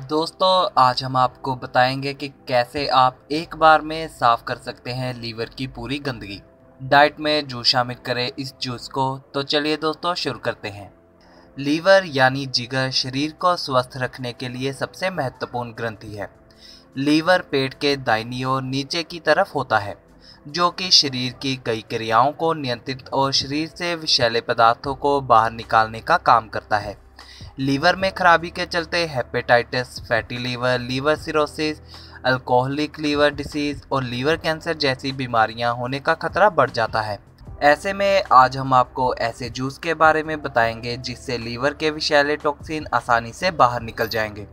दोस्तों, आज हम आपको बताएँगे कि कैसे आप एक बार में साफ़ कर सकते हैं लीवर की पूरी गंदगी। डाइट में जूस शामिल करें इस जूस को तो चलिए दोस्तों, शुरू करते हैं। लीवर यानी जिगर शरीर को स्वस्थ रखने के लिए सबसे महत्वपूर्ण ग्रंथि है। लीवर पेट के दाहिनी और नीचे की तरफ़ होता है, जो कि शरीर की कई क्रियाओं को नियंत्रित और शरीर से विषैले पदार्थों को बाहर निकालने का काम करता है। लीवर में खराबी के चलते hepatitis, fatty liver liver cirrhosis, alcoholic liver disease और लीवर कैंसर जैसी बीमारियाँ होने का खतरा बढ़ जाता है। ऐसे में आज हम आपको ऐसे जूस के बारे में बताएँगे जिससे लीवर के विषैले टॉक्सिन आसानी से बाहर निकल जाएँगे।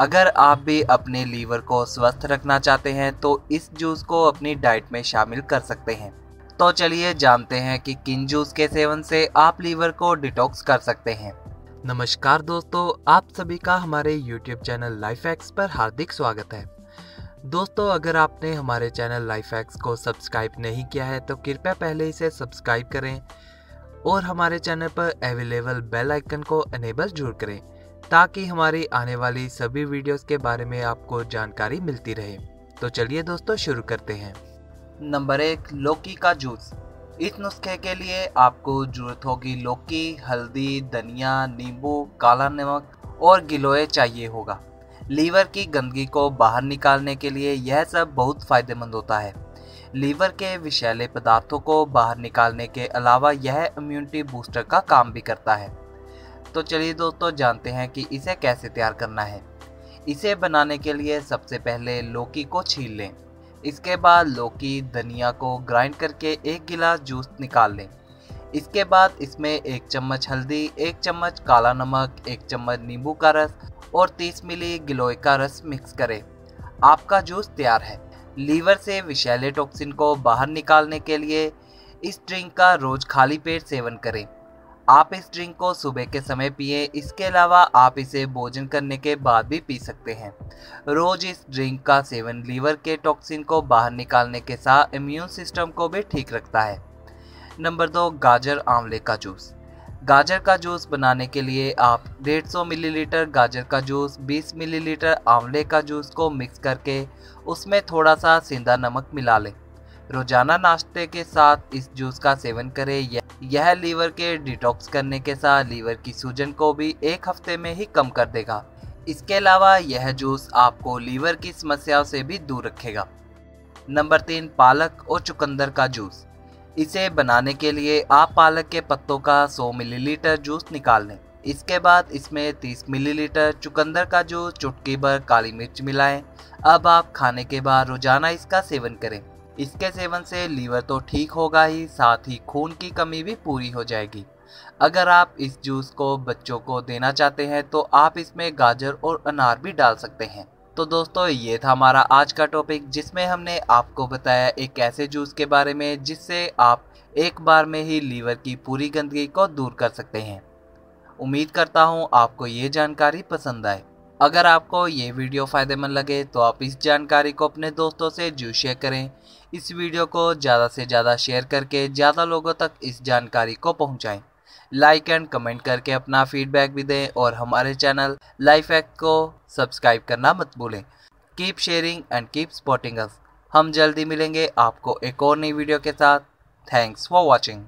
अगर आप भी अपने लीवर को स्वस्थ रखना चाहते हैं तो इस जूस को अपनी डाइट में शामिल कर सकते हैं। तो चलिए जानते हैं कि किन जूस के सेवन से आप लीवर को डिटॉक्स कर सकते हैं। नमस्कार दोस्तों, आप सभी का हमारे YouTube चैनल लाइफ एक्स पर हार्दिक स्वागत है। दोस्तों, अगर आपने हमारे चैनल लाइफ एक्स को सब्सक्राइब नहीं किया है तो कृपया पहले इसे सब्सक्राइब करें और हमारे चैनल पर अवेलेबल बेल आइकन को अनेबल ज़रूर करें, ताकि हमारी आने वाली सभी वीडियोस के बारे में आपको जानकारी मिलती रहे। तो चलिए दोस्तों, शुरू करते हैं। नंबर एक, लौकी का जूस। इस नुस्खे के लिए आपको ज़रूरत होगी लौकी, हल्दी, धनिया, नींबू, काला नमक और गिलोय चाहिए होगा। लीवर की गंदगी को बाहर निकालने के लिए यह सब बहुत फ़ायदेमंद होता है। लीवर के विषैले पदार्थों को बाहर निकालने के अलावा यह इम्यूनिटी बूस्टर का काम भी करता है। तो चलिए दोस्तों, जानते हैं कि इसे कैसे तैयार करना है। इसे बनाने के लिए सबसे पहले लौकी को छील लें। इसके बाद लौकी, धनिया को ग्राइंड करके एक गिलास जूस निकाल लें। इसके बाद इसमें एक चम्मच हल्दी, एक चम्मच काला नमक, एक चम्मच नींबू का रस और 30 मिली गिलोय का रस मिक्स करें। आपका जूस तैयार है। लीवर से विषैले टॉक्सिन को बाहर निकालने के लिए इस ड्रिंक का रोज खाली पेट सेवन करें। आप इस ड्रिंक को सुबह के समय पिए, इसके अलावा आप इसे भोजन करने के बाद भी पी सकते हैं। रोज इस ड्रिंक का सेवन लीवर के टॉक्सिन को बाहर निकालने के साथ इम्यून सिस्टम को भी ठीक रखता है। नंबर दो, गाजर आंवले का जूस गाजर का जूस बनाने के लिए आप 150 मिलीलीटर गाजर का जूस 20 मिलीलीटर आंवले का जूस को मिक्स करके उसमें थोड़ा सा सिंधा नमक मिला लें। रोज़ाना नाश्ते के साथ इस जूस का सेवन करें। यह लीवर के डिटॉक्स करने के साथ लीवर की सूजन को भी एक हफ़्ते में ही कम कर देगा। इसके अलावा यह जूस आपको लीवर की समस्याओं से भी दूर रखेगा। नंबर तीन, पालक और चुकंदर का जूस। इसे बनाने के लिए आप पालक के पत्तों का 100 मिलीलीटर जूस निकाल। लें इसके बाद इसमें 30 मिलीलीटर चुकंदर का जूस, चुटकी भर काली मिर्च मिलाएँ। अब आप खाने के बाद रोज़ाना इसका सेवन करें। इसके सेवन से लीवर तो ठीक होगा ही, साथ ही खून की कमी भी पूरी हो जाएगी। अगर आप इस जूस को बच्चों को देना चाहते हैं तो आप इसमें गाजर और अनार भी डाल सकते हैं। तो दोस्तों, ये था हमारा आज का टॉपिक, जिसमें हमने आपको बताया एक ऐसे जूस के बारे में, जिससे आप एक बार में ही लीवर की पूरी गंदगी को दूर कर सकते हैं। उम्मीद करता हूँ आपको ये जानकारी पसंद आए। अगर आपको ये वीडियो फ़ायदेमंद लगे तो आप इस जानकारी को अपने दोस्तों से जू शेयर करें। इस वीडियो को ज़्यादा से ज़्यादा शेयर करके ज़्यादा लोगों तक इस जानकारी को पहुँचाएँ। लाइक एंड कमेंट करके अपना फीडबैक भी दें और हमारे चैनल लाइफ एक्ट को सब्सक्राइब करना मत भूलें। Keep sharing and keep supporting us हम जल्दी मिलेंगे आपको एक और नई वीडियो के साथ। Thanks for watching